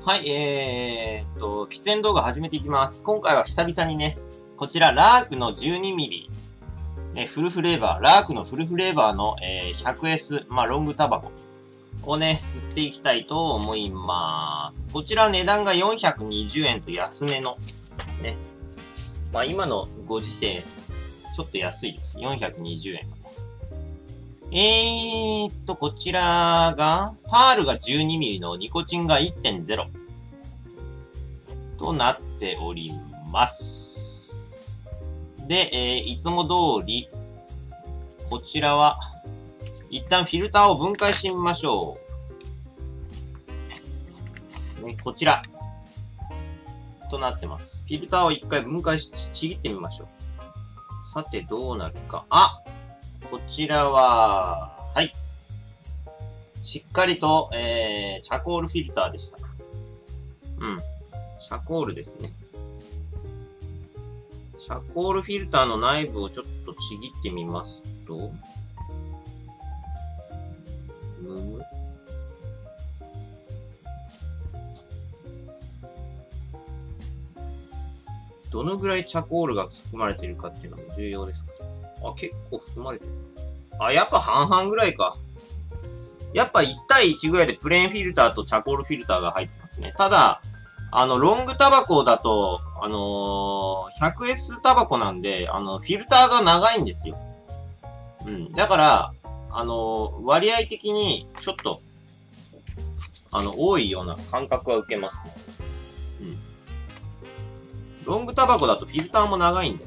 はい、えーっと、喫煙動画始めていきます。今回は久々にね、こちら、ラークの 12mm、ね、フルフレーバー、ラークのフルフレーバーの、えー 100S、まあ、ロングタバコをね、吸っていきたいと思います。こちら値段が420円と安めの、ね。まあ、今のご時世、ちょっと安いです。420円。えーっと、こちらが、タールが 12mm のニコチンが1.0となっております。で、えーいつも通り、こちらは、一旦フィルターを分解してみましょう。ね、こちら。となってます。フィルターを一回分解し、ちぎってみましょう。さて、どうなるか。あこちらは、はい。しっかりと、えー、チャコールフィルターでした。うん。チャコールですね。チャコールフィルターの内部をちょっとちぎってみますと、むむどのぐらいチャコールが含まれているかっていうのも重要ですあ、結構含まれてる。あ、やっぱ半々ぐらいか。やっぱ1対1ぐらいでプレーンフィルターとチャコールフィルターが入ってますね。ただ、あの、ロングタバコだと、あのー 100S タバコなんで、あの、フィルターが長いんですよ。うん。だから、あのー割合的に、ちょっと、あの、多いような感覚は受けますね。うん。ロングタバコだとフィルターも長いんで。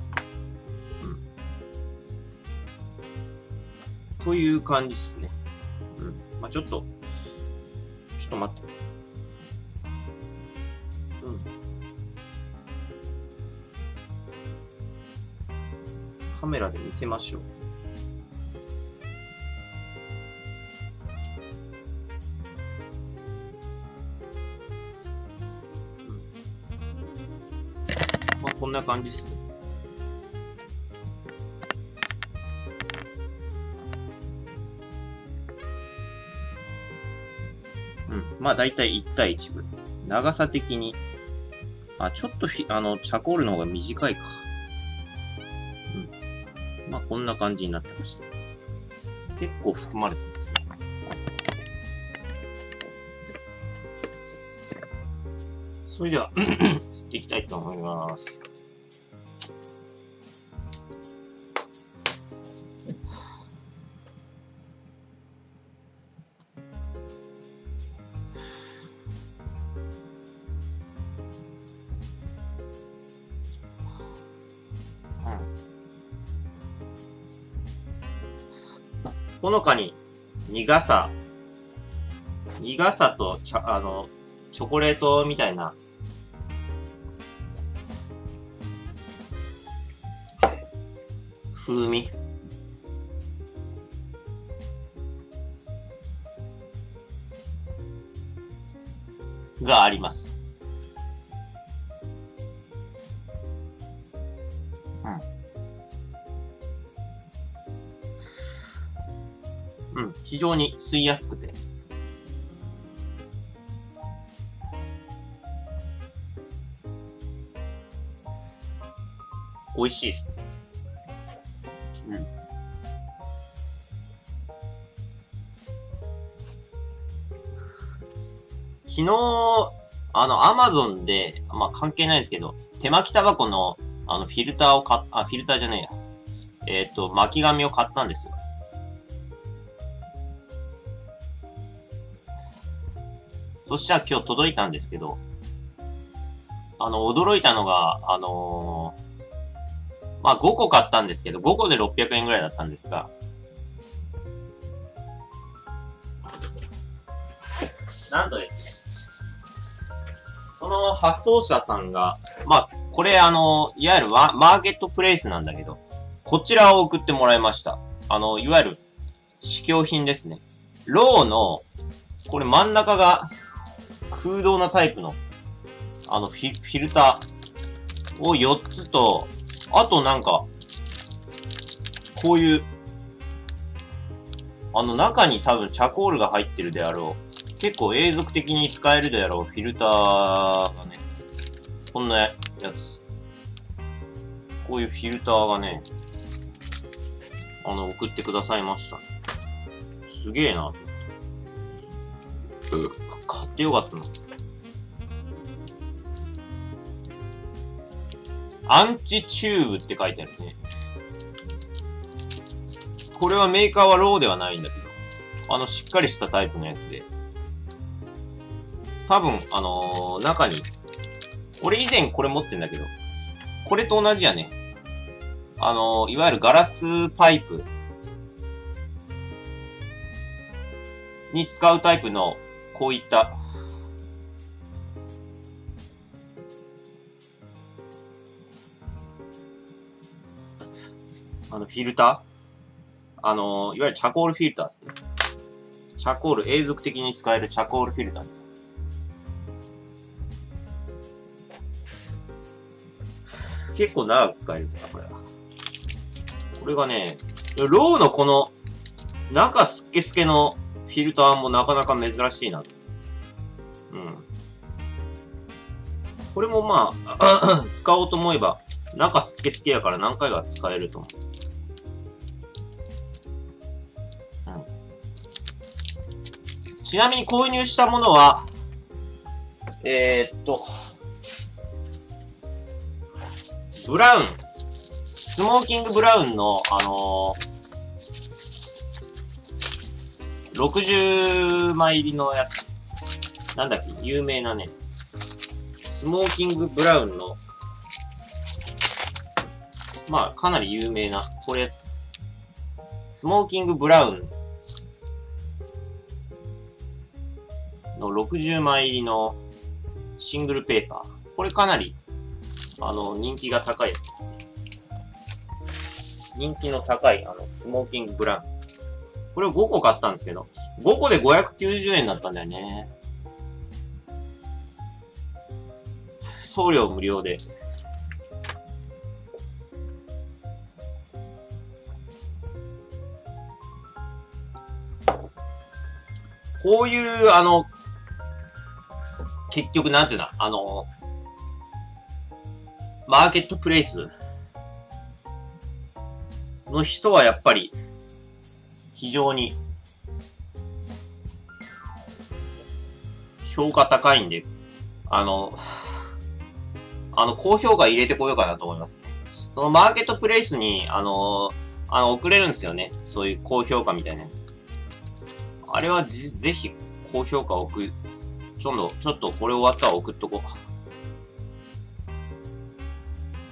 という感じですね。うん。まあ、ちょっと、ちょっと待って。うん。カメラで見せましょう。うんまあ、こんな感じですね。うん。まあ、だいたい1対1ぐらい。長さ的に、あ、ちょっとフィあの、チャコールの方が短いか。うん。まあ、こんな感じになってました。結構含まれてますね。それでは、吸っていきたいと思います。ほのかに苦さ、苦さとちゃ、あの、チョコレートみたいな、風味があります。うん、非常に吸いやすくて。美味しいです。うん。昨日、あの、アマゾンで、まあ、関係ないですけど、手巻きタバコの、あの、フィルターを買っ、あ、フィルターじゃねえや。えっ、と、巻き紙を買ったんです。そしたら今日届いたんですけど、あの、驚いたのが、あのーまあ5個買ったんですけど、5個で600円ぐらいだったんですが、なんとですね、その発送者さんが、まあ、これあの、いわゆるマーケットプレイスなんだけど、こちらを送ってもらいました。あの、いわゆる試供品ですね。ローの、これ真ん中が空洞なタイプの、あのフィ、フィルターを4つと、あとなんか、こういう、あの中に多分チャコールが入ってるであろう。結構永続的に使えるであろうフィルターがね、こんなやつ。こういうフィルターがね、あの、送ってくださいました。すげえな。ってよかったな。アンチチューブって書いてあるね。これはメーカーは RAW ではないんだけど、あの、しっかりしたタイプのやつで。多分、あのー、中に、俺以前これ持ってんだけど、これと同じやね。あのー、いわゆるガラスパイプに使うタイプの、こういった、あの、フィルター？あの、いわゆるチャコールフィルターですね。チャコール、永続的に使えるチャコールフィルターみたいな。結構長く使えるかな、これは。これがね、ローのこの、中スッケスケのフィルターもなかなか珍しいな。うん。これもまあ、使おうと思えば、中スッケスケやから何回か使えると思う。ちなみに購入したものは、えー、っと、ブラウン、スモーキングブラウンの、あのー、60枚入りのやつ。なんだっけ、有名なね、スモーキングブラウンの、まあ、かなり有名な、これやつ。スモーキングブラウンの60枚入りのシングルペーパー。これかなり、あの、人気が高いです。人気の高い、あの、スモーキングブラウン。これを5個買ったんですけど、5個で590円だったんだよね。送料無料で。こういう、あの、結局なんていうの、あの、マーケットプレイスの人はやっぱり非常に評価高いんで、あの、あの、高評価入れてこようかなと思いますね。そのマーケットプレイスに、あの、あの、送れるんですよね。そういう高評価みたいな。あれはぜひ高評価を送ちょっと、ちょっとこれ終わったら送っとこ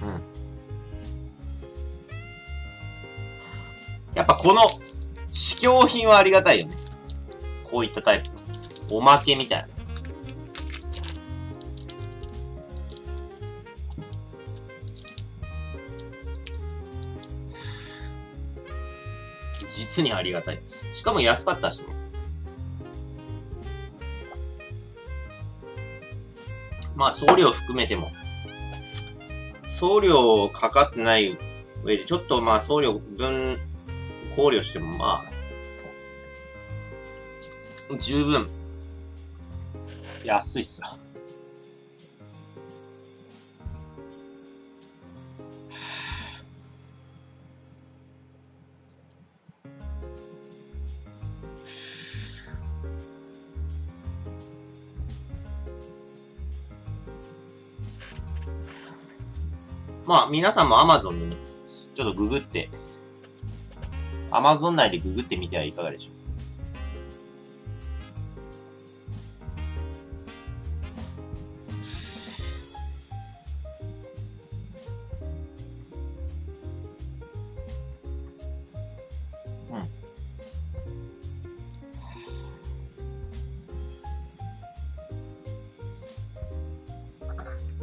う。うん。やっぱこの、試供品はありがたいよね。こういったタイプ。おまけみたいな。実にありがたい。しかも安かったしね。まあ送料含めても、送料かかってない上で、ちょっとまあ送料分考慮してもまあ、十分、安いっすよ。まあ、皆さんも Amazon でね、ちょっとググって、Amazon 内でググってみてはいかがでしょう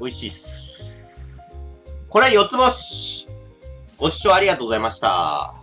美味しいっす。これは四つ星。ご視聴ありがとうございました。